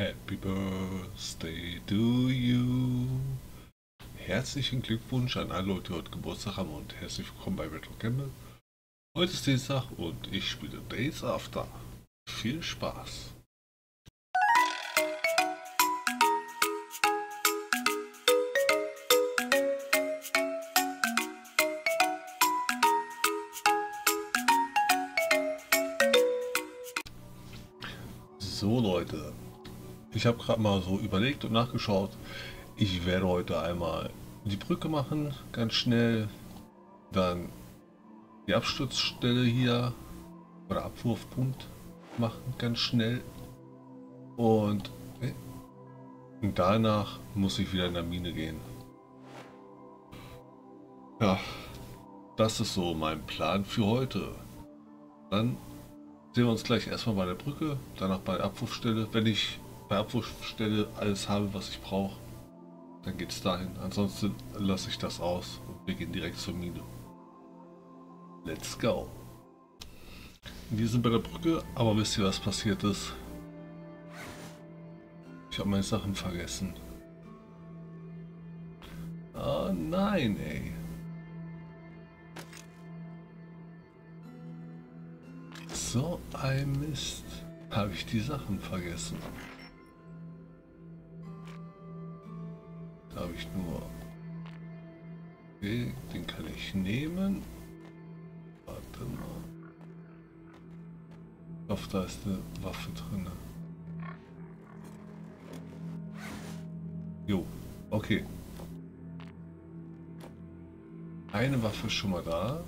Happy Birthday to you. Herzlichen Glückwunsch an alle Leute, die heute Geburtstag haben und herzlich willkommen bei Retro Gamble. Heute ist Dienstag und ich spiele Days After. Viel Spaß. So Leute, ich habe gerade mal so überlegt und nachgeschaut. Ich werde heute einmal die Brücke machen, ganz schnell. Dann die Absturzstelle hier oder Abwurfpunkt machen, ganz schnell. Und, und danach muss ich wieder in der Mine gehen. Ja, das ist so mein Plan für heute. Dann sehen wir uns gleich erstmal bei der Brücke, danach bei der Abwurfstelle. Wenn ich bei Abwurfstelle alles habe, was ich brauche, dann geht es dahin. Ansonsten lasse ich das aus und wir gehen direkt zur Mine. Let's go. Wir sind bei der Brücke, aber wisst ihr, was passiert ist? Ich habe meine Sachen vergessen. Oh nein, ey. So ein Mist. Habe ich die Sachen vergessen. Da habe ich nur... Okay, den kann ich nehmen. Warte mal. Ich hoffe, da ist eine Waffe drin. Jo, okay. Eine Waffe schon mal da.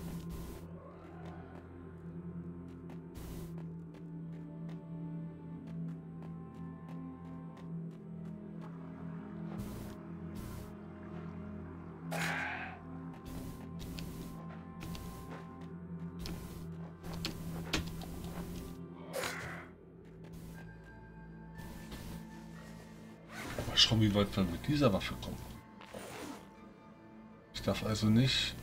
Weit wir mit dieser Waffe kommen. Ich darf also nicht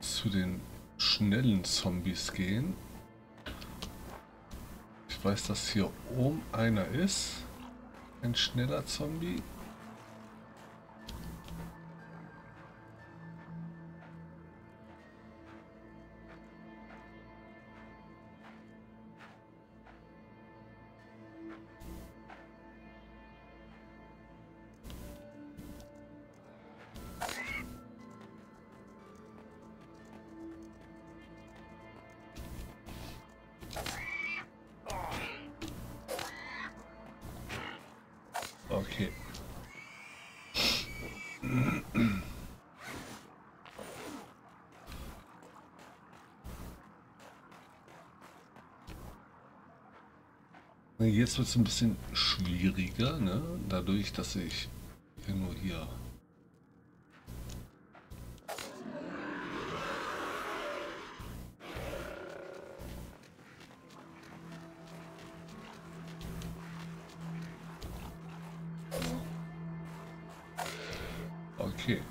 zu den schnellen Zombies gehen. Ich weiß, dass hier oben einer ist. Ein schneller Zombie. Jetzt wird es ein bisschen schwieriger, ne? dadurch, dass ich nur hier Okay.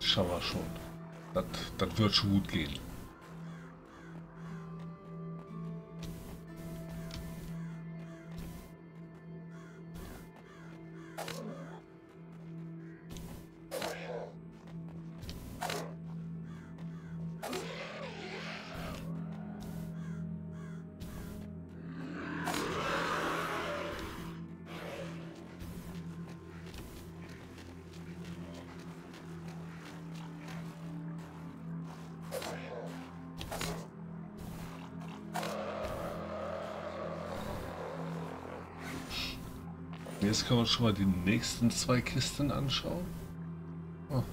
Schauen wir schon. Das, das wird schon gut gehen. Jetzt kann man schon mal die nächsten zwei Kisten anschauen. Oh.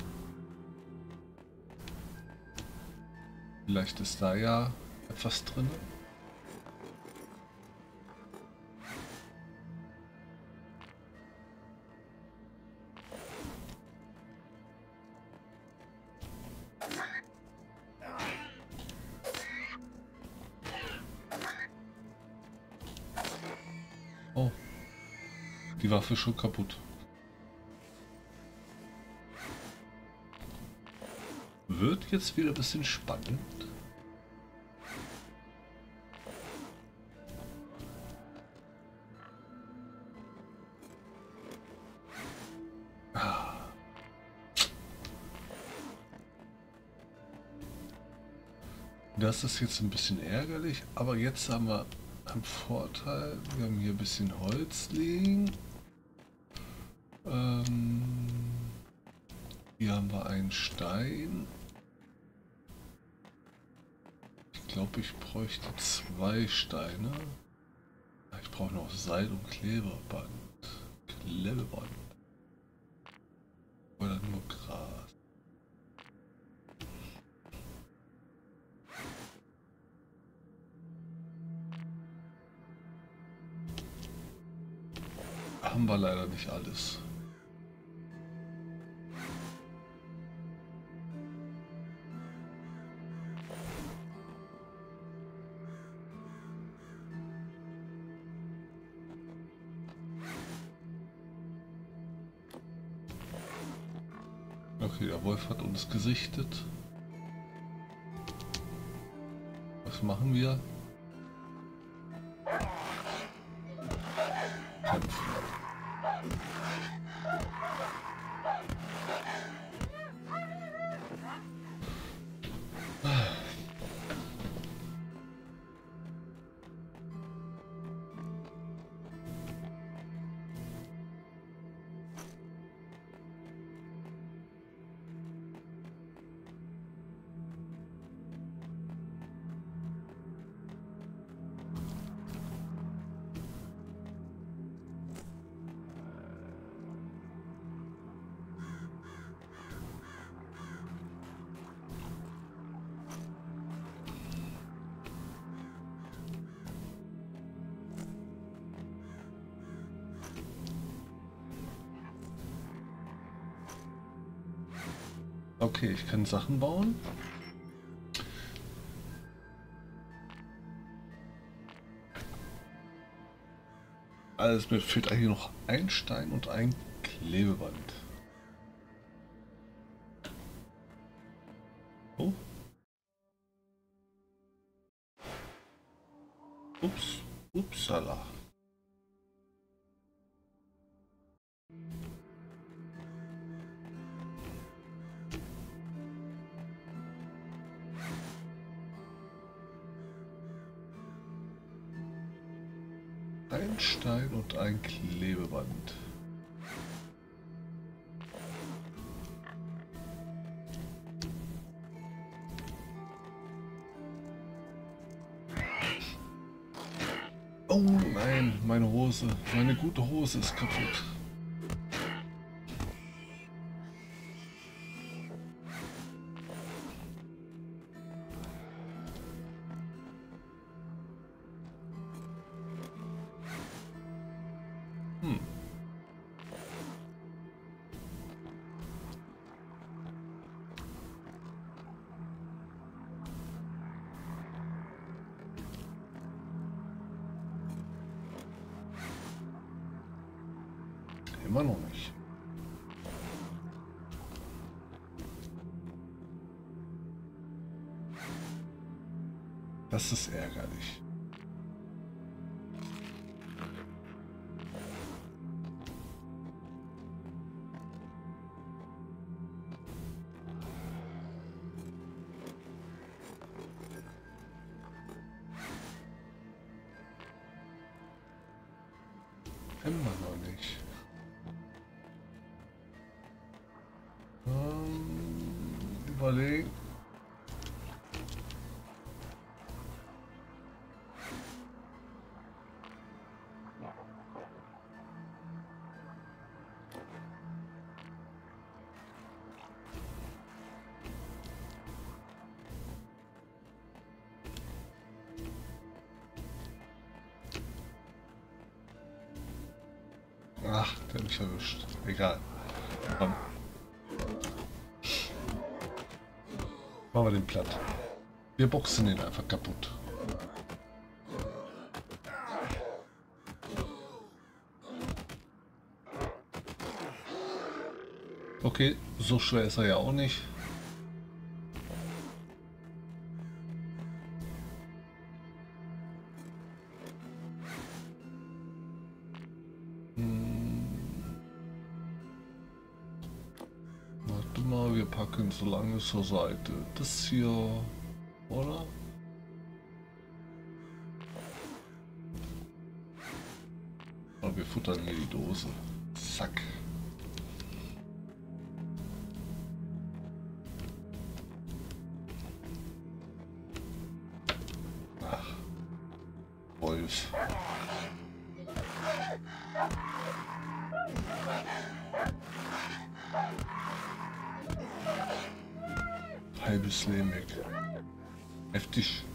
Vielleicht ist da ja etwas drin. Waffe schon kaputt. Wird jetzt wieder ein bisschen spannend. Ah. Das ist jetzt ein bisschen ärgerlich, aber jetzt haben wir einen Vorteil. Wir haben hier ein bisschen Holz liegen. Ähm, hier haben wir einen Stein. Ich glaube, ich bräuchte zwei Steine. Ich brauche noch Seil und Klebeband. Klebeband. Oder nur Gras. Haben wir leider nicht alles. Uns gesichtet. Was machen wir? Okay, ich kann Sachen bauen. Also mir fehlt eigentlich noch ein Stein und ein Klebeband. Oh. Ups. Upsala. Stein und ein Klebeband. Oh nein, meine Hose, meine gute Hose ist kaputt. Immer noch nicht. Das ist ärgerlich. Immer noch nicht. Überlegen. Ach, der hat mich erwischt. Egal. Komm. Machen wir den platt. Wir boxen den einfach kaputt. Okay, so schwer ist er ja auch nicht. zur Seite. Das hier, oder? Aber wir futtern hier die Dose. Zack. Halbes Leben weg. Heftig.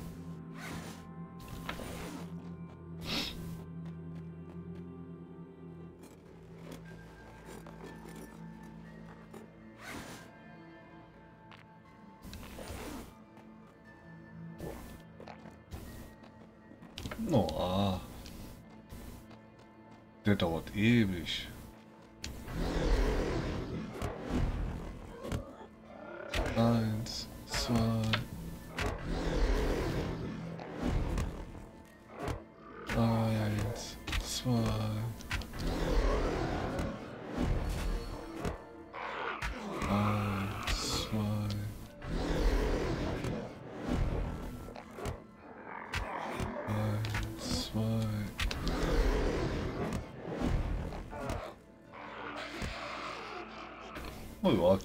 Oh, ah. Der dauert ewig. Oh ja,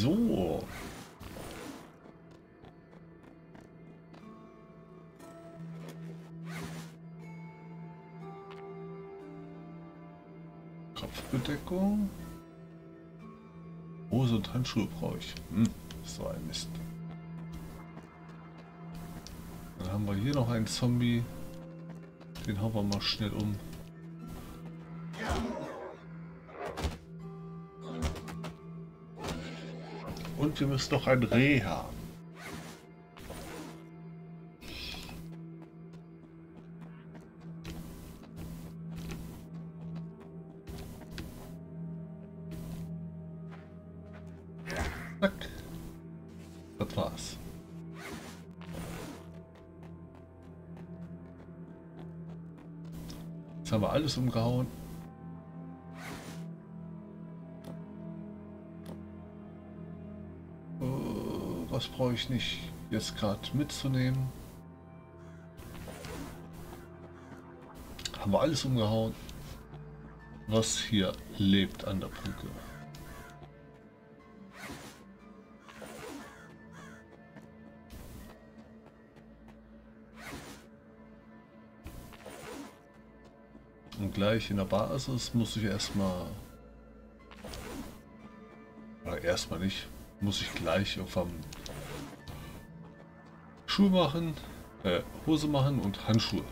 So. Kopfbedeckung. Hose und Handschuhe brauche ich. Hm, so ein Mist. Dann haben wir hier noch einen Zombie. Den hauen wir mal schnell um. Und wir müssen noch ein Reh haben. Zack. Das war's. Jetzt haben wir alles umgehauen. Was brauche ich nicht jetzt gerade mitzunehmen? Haben wir alles umgehauen, was hier lebt an der Brücke. Und gleich in der Basis muss ich erstmal. Oder erstmal nicht. Muss ich gleich irgendwann Schuhe machen, äh, Hose machen und Handschuhe.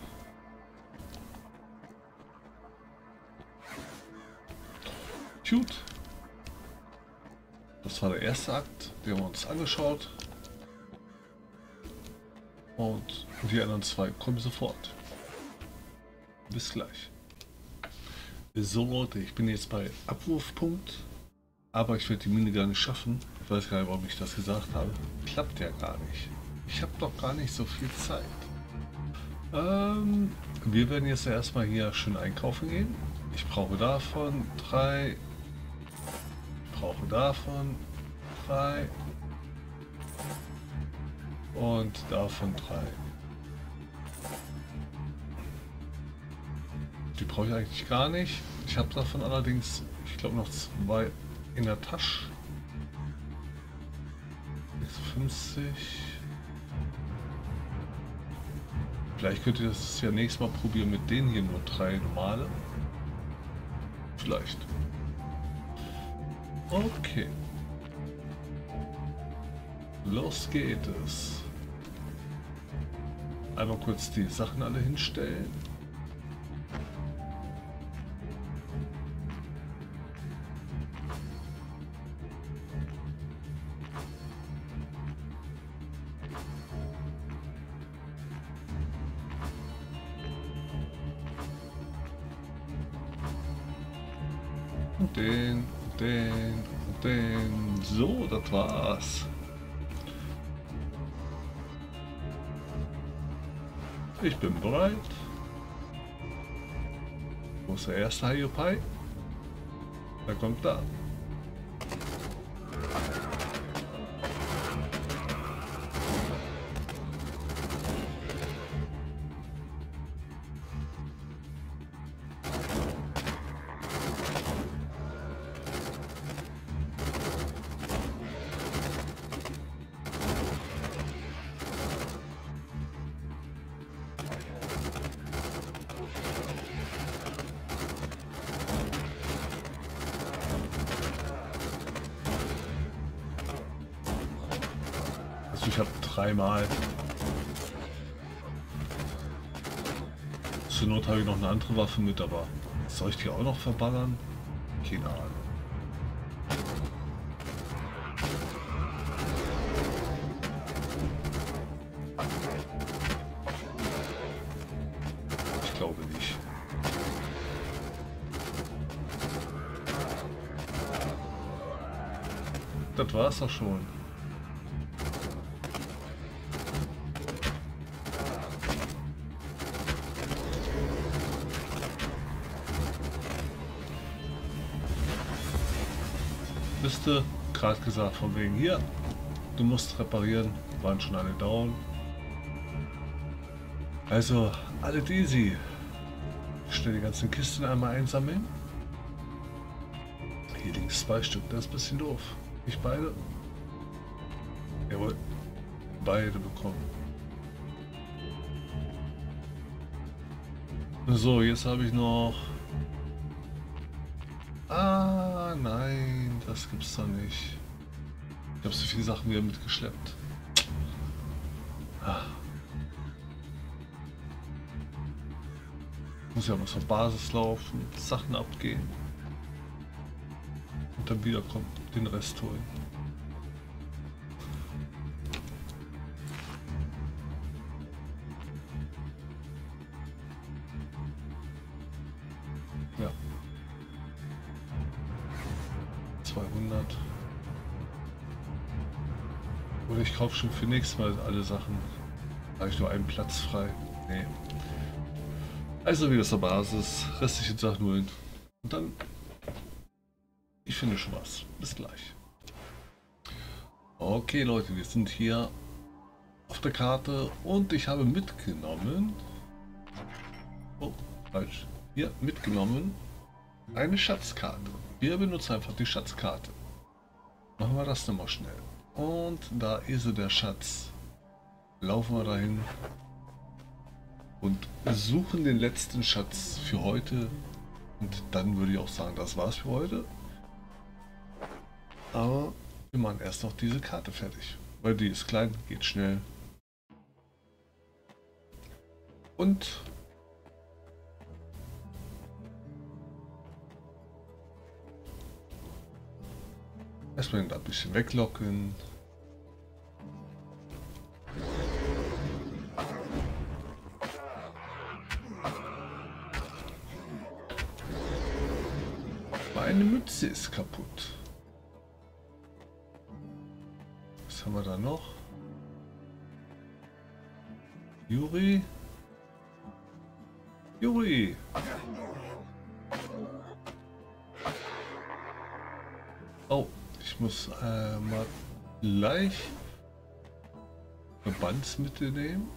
Gut. Das war der erste Akt, den wir uns angeschaut. Und die anderen zwei kommen sofort. Bis gleich. So Leute, ich bin jetzt bei Abwurfpunkt, aber ich werde die Mine gar nicht schaffen. Ich weiß gar nicht, warum ich das gesagt habe. Klappt ja gar nicht. Ich habe doch gar nicht so viel Zeit. Ähm, wir werden jetzt erstmal hier schön einkaufen gehen. Ich brauche davon drei. Ich brauche davon drei. Und davon drei. Die brauche ich eigentlich gar nicht. Ich habe davon allerdings, ich glaube, noch zwei in der Tasche. 50. Vielleicht könnt ihr das ja nächstes Mal probieren mit denen hier nur drei normale. Vielleicht. Okay. Los geht es. Einmal kurz die Sachen alle hinstellen. Und den, und den, und den. So, das war's. Ich bin bereit. Wo ist der erste Hiopai? Der kommt da. Ich habe dreimal. Zur Not habe ich noch eine andere Waffe mit, aber soll ich die auch noch verballern? Keine Ahnung. Ich glaube nicht. Das war's auch schon. Gesagt, von wegen hier, du musst reparieren, waren schon alle down. Also, alle easy. Schnell die ganzen Kisten einmal einsammeln. Hier links zwei Stück, das ist ein bisschen doof. Nicht beide? Jawohl, beide bekommen. So, jetzt habe ich noch... Ah, nein, das gibt's doch nicht. Ich habe so viele Sachen wieder mitgeschleppt. Ah. Muss ja mal zur Basis laufen, Sachen abgehen. Und dann wiederkommen, den Rest holen. Ja. 200. Oder ich kaufe schon für nächstes Mal alle Sachen. Da habe ich nur einen Platz frei. Nee. Also wieder zur Basis, restliche Sachen holen. Und dann. Ich finde schon was. Bis gleich. Okay Leute, wir sind hier auf der Karte und ich habe mitgenommen. Oh, falsch. Hier mitgenommen eine Schatzkarte. Wir benutzen einfach die Schatzkarte. Machen wir das nochmal schnell. Und da ist so der Schatz. Laufen wir dahin und suchen den letzten Schatz für heute. Und dann würde ich auch sagen, das war's für heute. Aber wir machen erst noch diese Karte fertig. Weil die ist klein, geht schnell. Und erstmal ein bisschen weglocken. Meine Mütze ist kaputt. Was haben wir da noch? Juri? Juri! Ich muss äh, mal gleich Verbandsmittel nehmen.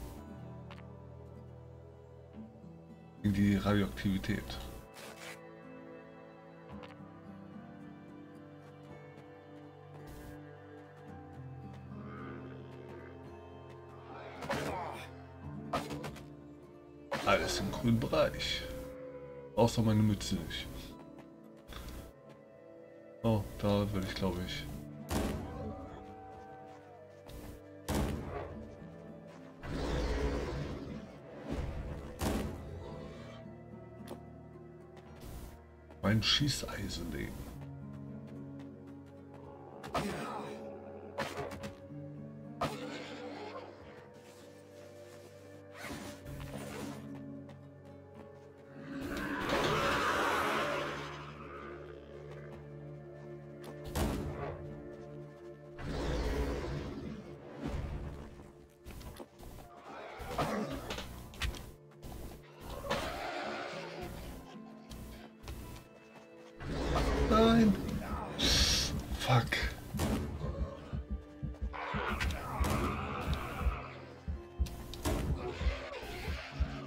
Gegen die Radioaktivität. Alles im grünen Bereich. Außer meine Mütze nicht. Oh, da würde ich glaube ich. Mein Schießeisen legen.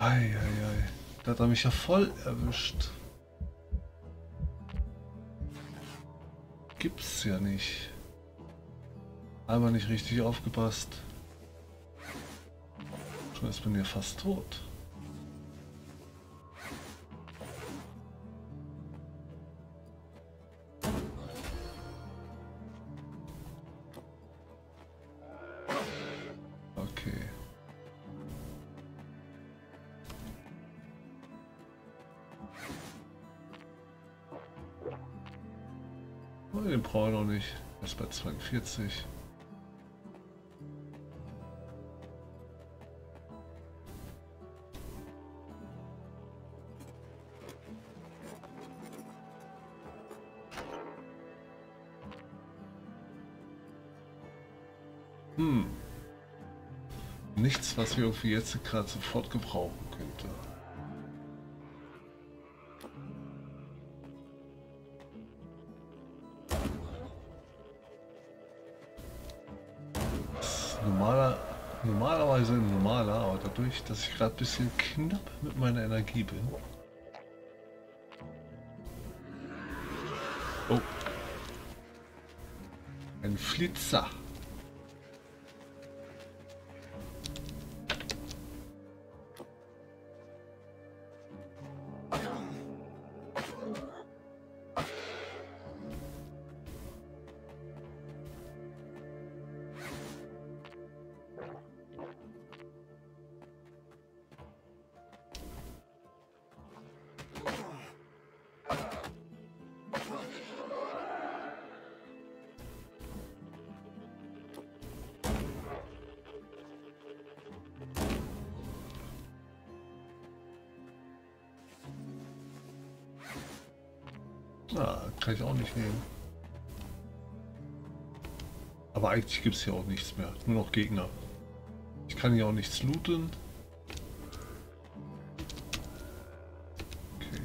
Eieiei. Da hat er mich ja voll erwischt. Gibt's ja nicht. Einmal nicht richtig aufgepasst. Schon ist man ja fast tot. Den brauche ich noch nicht. Er ist bei 42. Hm. Nichts, was wir irgendwie jetzt gerade sofort gebrauchen könnte. Normaler, normalerweise ein normaler, aber dadurch, dass ich gerade ein bisschen knapp mit meiner Energie bin. Oh. Ein Flitzer. Ah, kann ich auch nicht nehmen. Aber eigentlich gibt es hier auch nichts mehr. Nur noch Gegner. Ich kann hier auch nichts looten. Okay.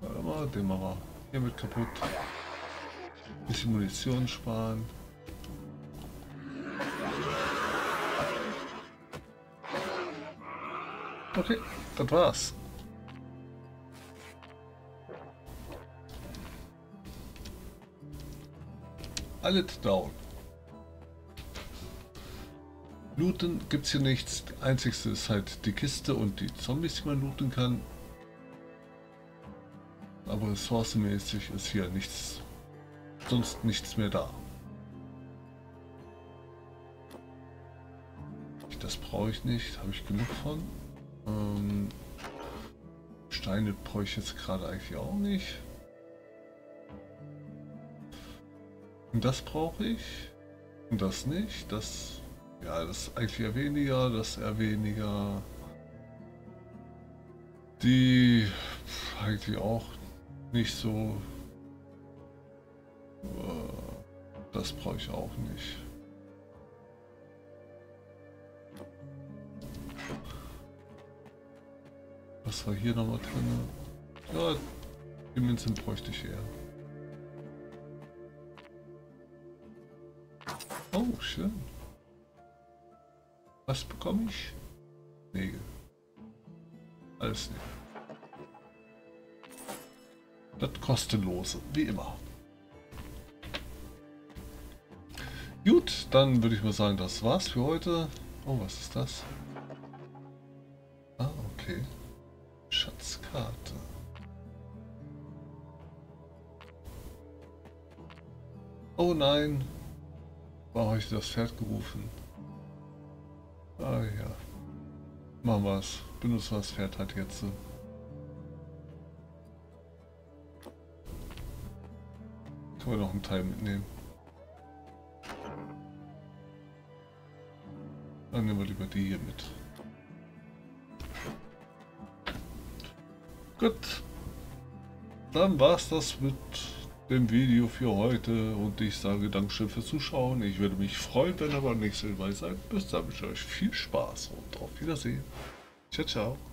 Warte mal, den machen wir hiermit kaputt. Bisschen Munition sparen. Okay, das war's. Alles down. Looten gibt es hier nichts. Einzigste ist halt die Kiste und die Zombies, die man looten kann. Aber ressourcenmäßig ist hier nichts, sonst nichts mehr da. Das brauche ich nicht, habe ich genug von. Ähm, Steine brauche ich jetzt gerade eigentlich auch nicht. Und das brauche ich. Und das nicht. Das, ja, das ist eigentlich eher weniger, das eher weniger. Die eigentlich auch nicht so. Äh, das brauche ich auch nicht. Was war hier nochmal drin? Ja, die Münzen bräuchte ich eher. Oh, schön. Was bekomme ich? Nägel. Alles nicht. Das kostenlose, wie immer. Gut, dann würde ich mal sagen, das war's für heute. Oh, was ist das? Ich das Pferd gerufen? Ah ja. Machen wir es. Benutzen wir das Pferd halt jetzt. Können wir noch einen Teil mitnehmen. Dann nehmen wir lieber die hier mit. Gut. Dann war es das mit dem Video für heute und ich sage Dankeschön fürs Zuschauen. Ich würde mich freuen, wenn ihr beim nächsten Mal seid. Bis dann wünsche ich euch viel Spaß und auf Wiedersehen. Ciao, ciao.